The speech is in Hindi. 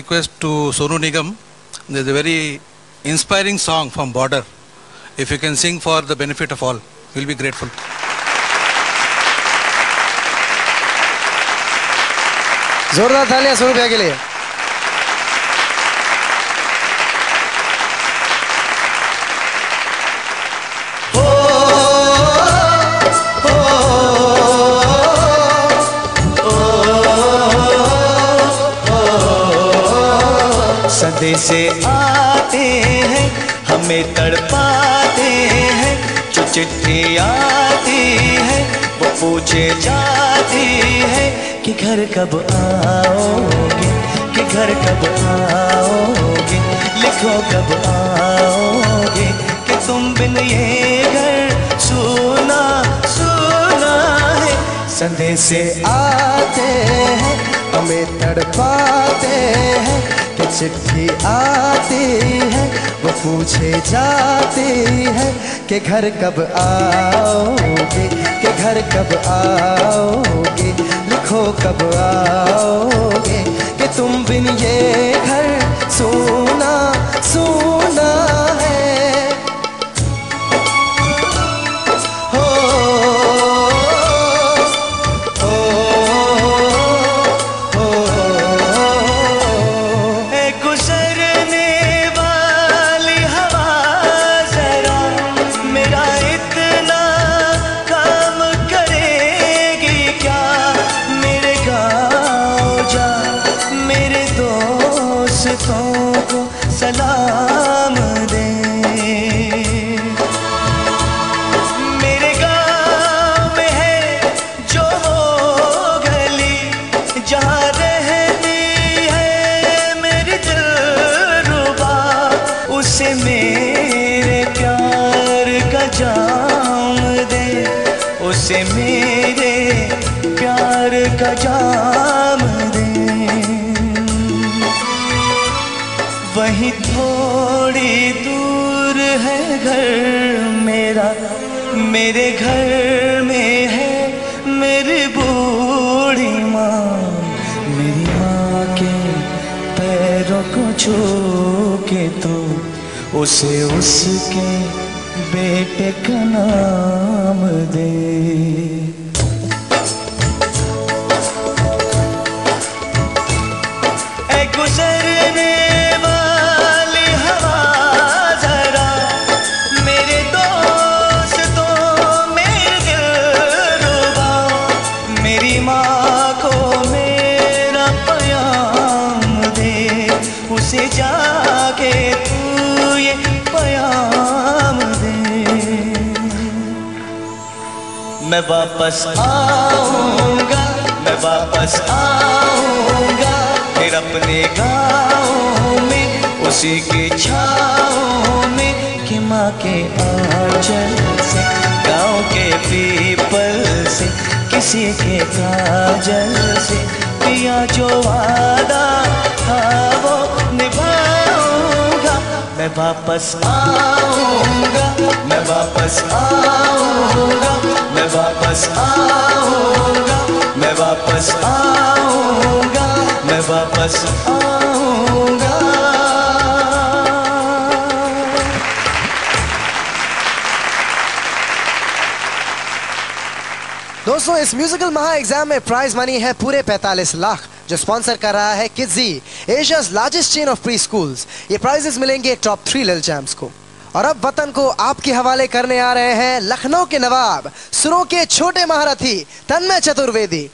request to Sonu Nigam. There's a very inspiring song from Border. If you can sing for the benefit of all, we'll be grateful. जोरदार तालियाँ सुनू भैया के लिए सदे से आते हैं, हमें तड़पाते हैं जो चिट्ठी आती है, वो पूछे जाती है कि घर कब आओगे, कि घर कब आओगे, लिखो कब आओगे कि तुम बिन ये घर सुना सुना है। सदे से आते हैं, हमें तड़पाते हैं चिट्ठी आती है, वो पूछे जाती है कि घर कब आओगे, कि घर कब आओगे, लिखो कब आओगे दोस्तों को सलाम दे। मेरे गाँव में है जो गली, जहाँ रहती है मेरी दिलरुबा उसे मेरे प्यार का जाम दे। उसे मेरे प्यार का जाम वहीं थोड़ी दूर है घर मेरा, मेरे घर में है मेरी बूढ़ी माँ। मेरी माँ के पैरों को छू के तो उसे उसके बेटे का नाम दे। गुजरने उसे जाके तू ये पयाम दे। मैं वापस आऊँगा, मैं वापस आऊँगा, फिर अपने गाँव में, उसी के छाओ में, कि माँ के आंचल से, गाँव के पीपल से, किसी के काजल से किया जो वादा था वो मैं वापस आऊँगा, मैं वापस आऊँगा, मैं वापस आऊँगा, मैं वापस आऊँगा, मैं वापस आऊँगा। दोस्तों, इस म्यूजिकल महा एग्ज़ाम में प्राइज मनी है पूरे 45 लाख। जो स्पॉन्सर कर रहा है Kidzee Asia's largest chain of pre schools ये प्राइजेस मिलेंगे टॉप थ्री लिल चैम्प्स को. और अब वतन को आपके हवाले करने आ रहे हैं लखनऊ के नवाब, सुरों के छोटे महारथी, तन्मय चतुर्वेदी।